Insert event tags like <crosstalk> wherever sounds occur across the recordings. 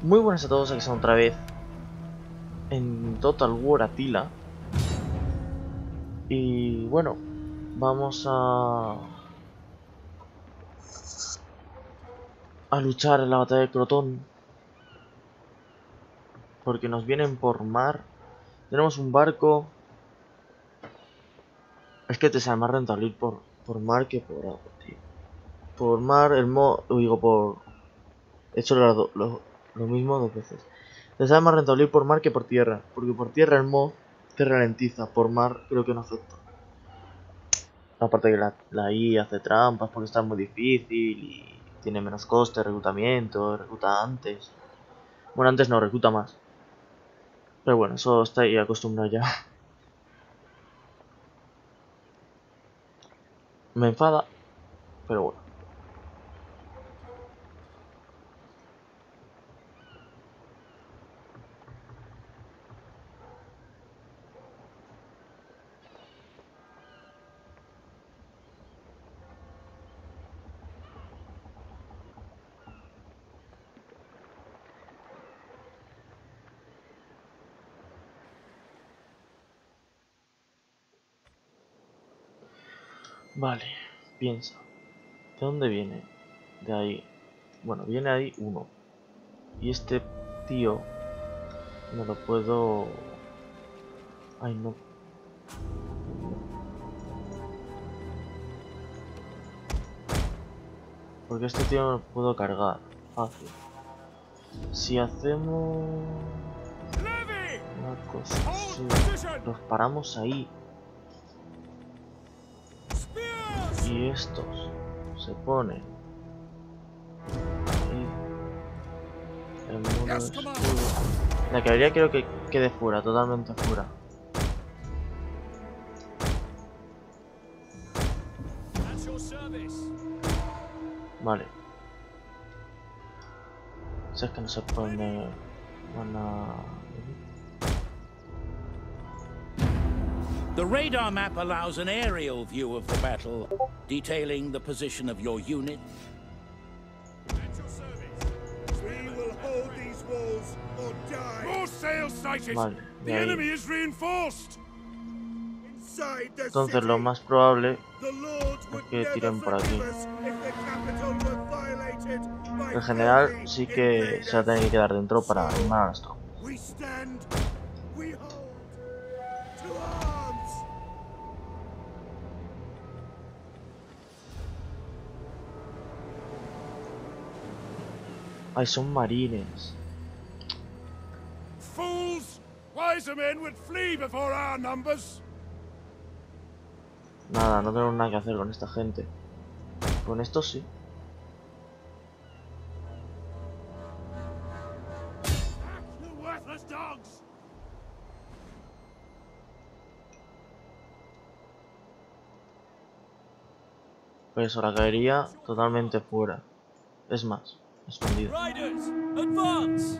Muy buenas a todos, aquí estamos otra vez en Total War Attila. Y bueno, vamos a... a luchar en la batalla de Crotón. Porque nos vienen por mar. Tenemos un barco. Es que te sale más rentable ir por, por mar que por agua, tío. Por mar, el mo... digo, por... He hecho lo, lo, lo mismo dos veces. Te sale más rentable ir por mar que por tierra. Porque por tierra el mod te ralentiza. Por mar creo que no afecta. Aparte que la, la I hace trampas porque está muy difícil y tiene menos coste de reclutamiento, recluta antes. Bueno, antes no, recluta más. Pero bueno, eso está ahí acostumbrado ya. <laughs> Me enfada, pero bueno. Vale, piensa. ¿De dónde viene? De ahí. Bueno, viene ahí uno. Y este tío no lo puedo... Ay, no. Porque este tío no lo puedo cargar. Fácil. Si hacemos... Una cosa así. Los paramos ahí. Estos se ponen el muro escudo. La caballería quiero que quede fuera, totalmente fuera. Vale. Si es que no se pone... Van a... The radar map allows an aerial view of the battle, detailing the position of your unit. We will hold these walls or die. More sails sighted! Vale, the de ahí. enemy is reinforced! Inside the Entonces lo city, más probable the Lord would que never tiren por aquí. forgive us if the capital were violated by En general every sí que se va a tener que quedar dentro para animar a Ay, son marines. Fools! Wiser men would flee before our numbers! Nada, no tenemos nada que hacer con esta gente. Con esto sí. Eso la caería totalmente fuera. Es más, Riders, advance!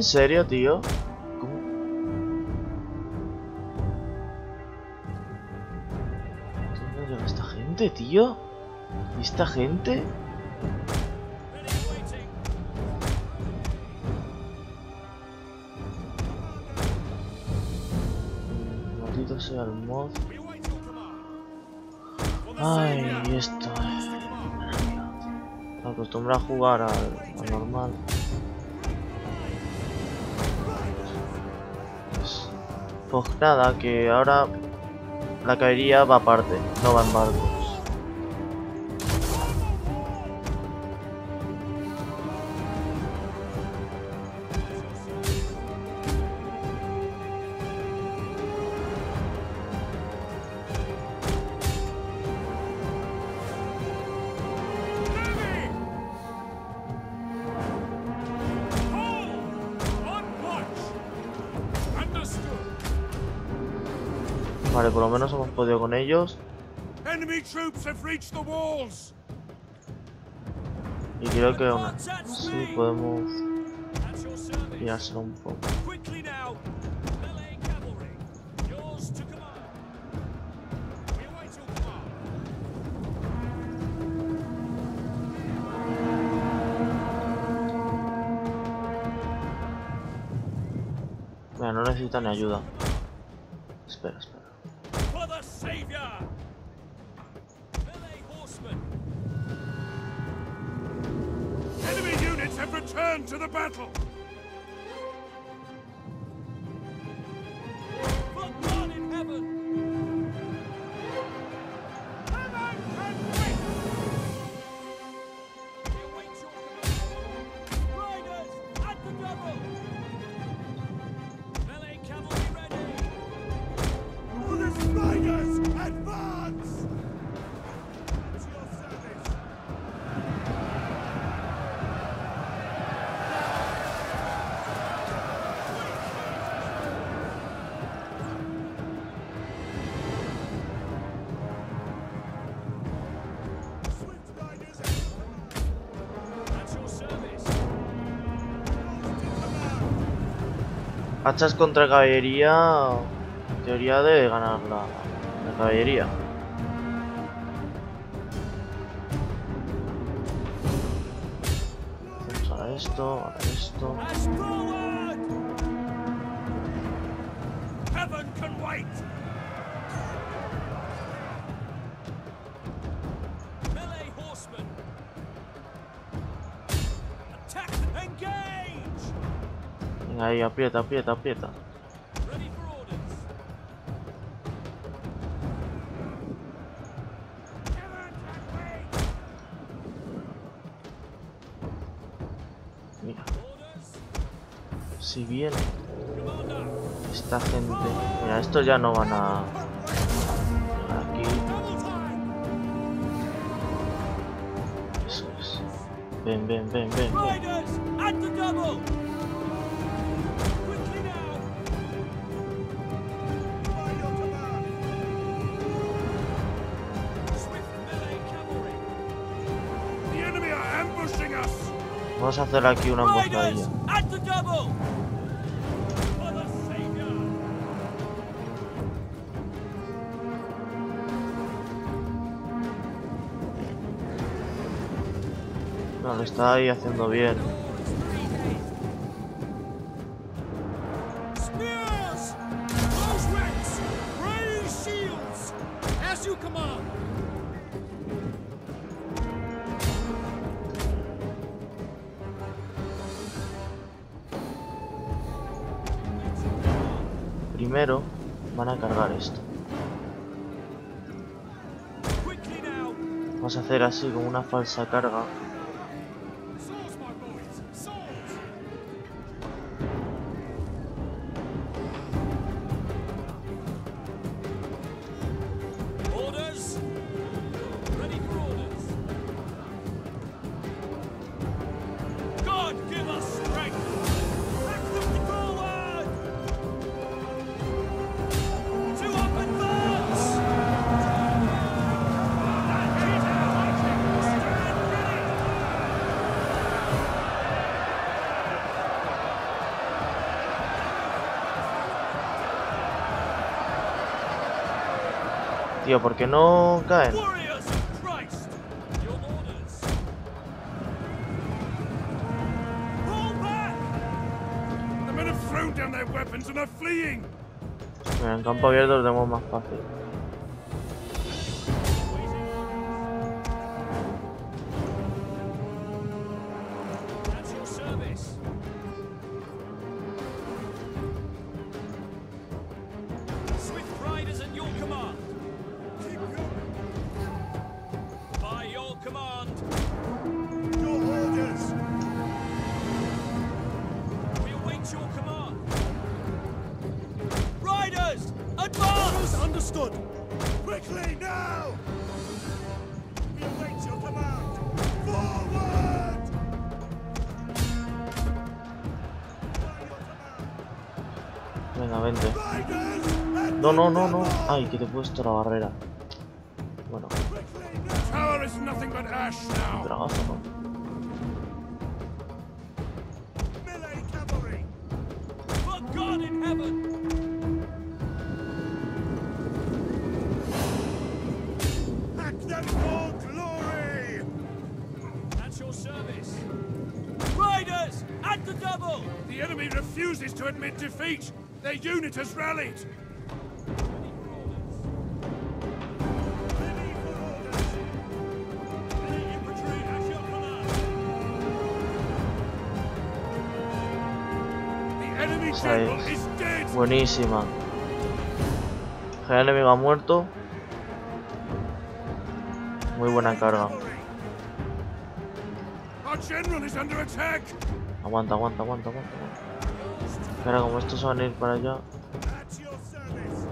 ¿En serio, tío? ¿Cómo? ¿Dónde llega esta gente, tío? ¿Y esta gente? Maldito sea el mod. Ay, esto. Me acostumbré a jugar al, al normal. Pues nada, que ahora la caería va aparte, no va en barcos. Vale, por lo menos hemos podido con ellos. Enemy troops have reached the walls. Y creo que aún así podemos pillárselo un poco. Mira, no necesitan ni ayuda. Espera, espera. Units have returned to the battle. Contra caballería. en Teoría debe ganar la, la caballería. Venga ahí, aprieta, aprieta, aprieta. Mira, si Commander! esta gente. Mira, estos ya no van a. Aquí, ven, ven, ven. ven. Vamos a hacer aquí una emboscadilla. No, lo está ahí haciendo bien. Primero van a cargar esto. Vamos a hacer así como una falsa carga. And are fleeing! Mira, en campo abierto lo tenemos más fácil. Quickly, now! We await your command! Forward! Venga, vente. No, no, no, no. Ay, que te he puesto la barrera. Bueno, Quickly, now! Refuses to admit defeat. Their unit has rallied. Buenísima. General enemigo ha muerto. Muy buena carga. Cavalry! Our general is under attack. Aguanta, aguanta, aguanta, aguanta. aguanta. Ahora como estos van a ir para allá. At your service!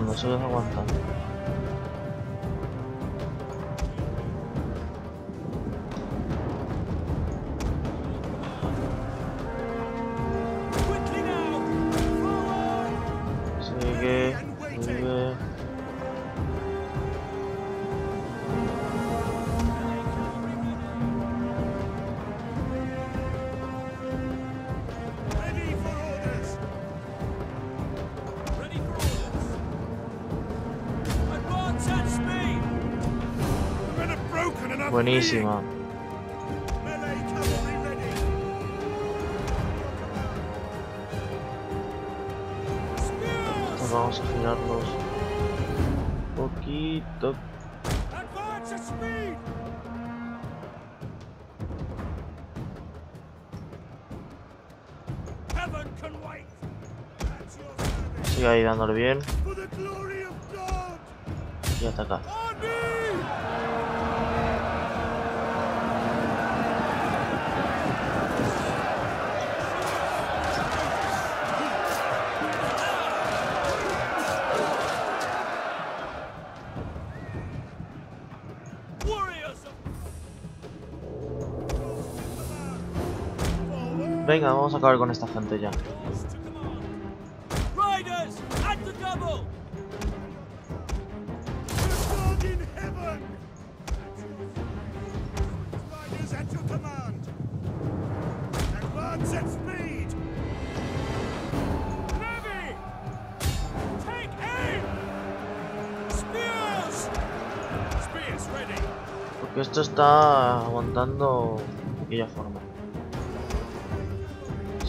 Advance Buenísima. Vamos a girarlos un poquito. Sigue ahí dándole bien y ataca. Venga, vamos a acabar con esta gente ya. Porque esto está aguantando de aquella forma.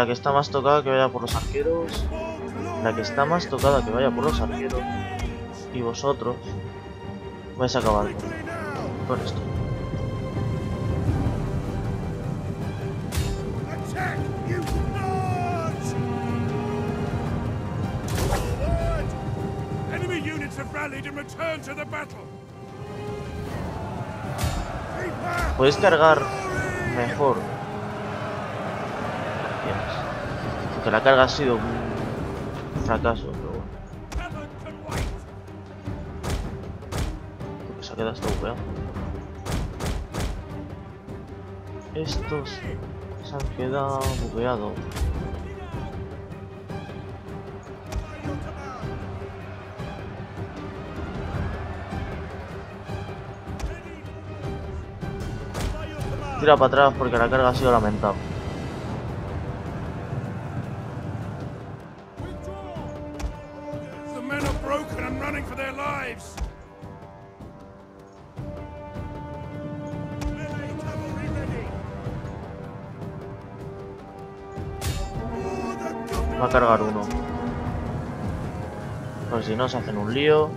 la que está más tocada que vaya por los arqueros. La que está más tocada que vaya por los arqueros. Y vosotros vais a acabar con, con esto. Attack, you Nords! opciones. Aunque la carga ha sido un fracaso, pero bueno. Creo que se ha quedado hasta bugueado. Estos se han quedado bugueados. Tira para atrás porque la carga ha sido lamentable. Cargar uno. Pues si no, se hacen un lío.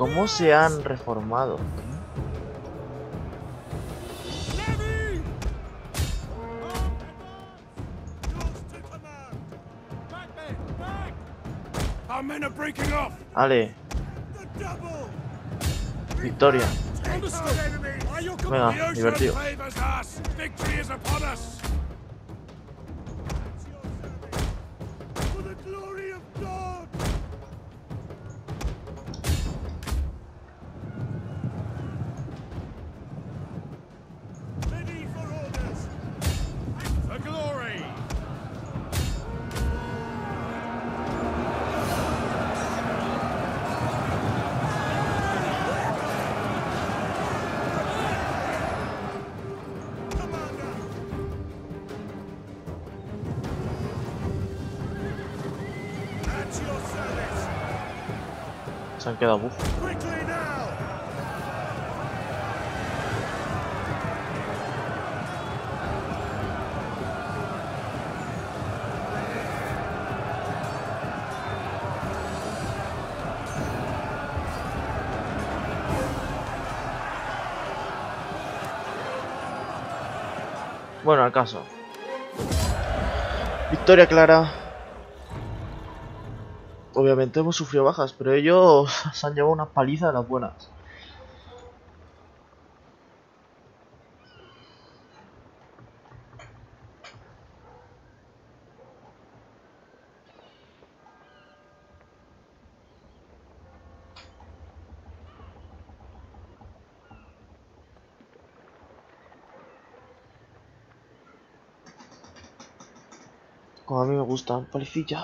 ¿Cómo se han reformado? Levy! Yours to command. Han quedado. Bueno, al caso. Victoria clara. Obviamente hemos sufrido bajas, pero ellos <laughs> se han llevado una paliza de las buenas. Como a mí me gustan, palicilla.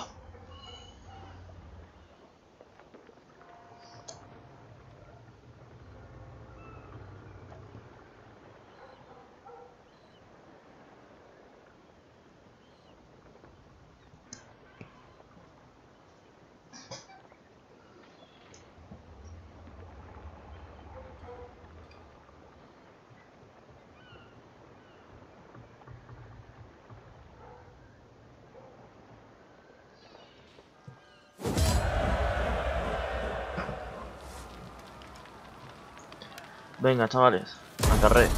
Venga, chavales, acarré.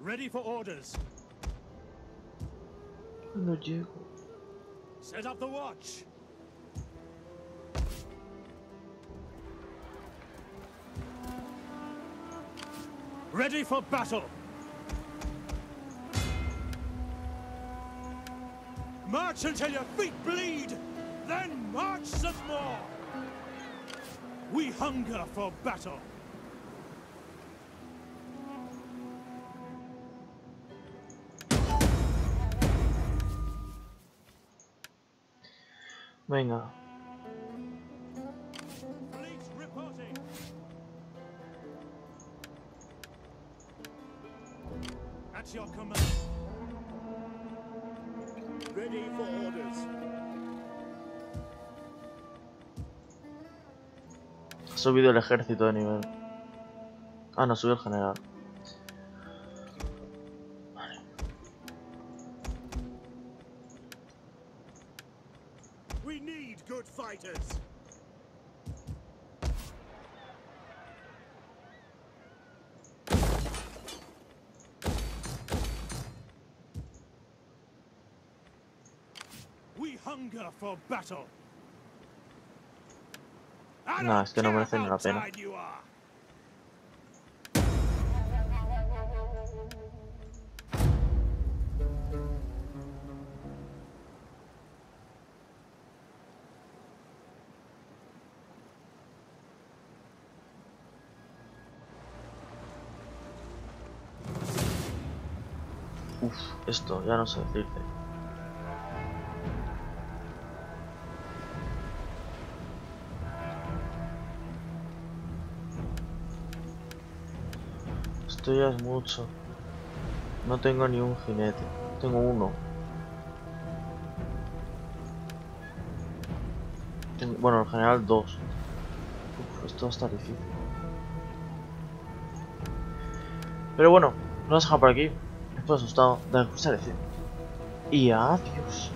Ready for orders. No llego. Set up the watch. Ready for battle. March until your feet bleed, then march some more. We hunger for battle. Venga. Fleet reporting. At your command. Ready for orders. Ha subido el ejército de nivel. Ah, no, subió el general. We need good fighters! We hunger for battle! No, still no one thing, nothing. Uf, esto, ya no sé decirte. Esto ya es mucho. No tengo ni un jinete. Tengo uno. Ten- Bueno, en general dos. Uf, esto está difícil. Pero bueno, nos vamos a por aquí. Estoy asustado. Dale, pulsar F. Y adiós.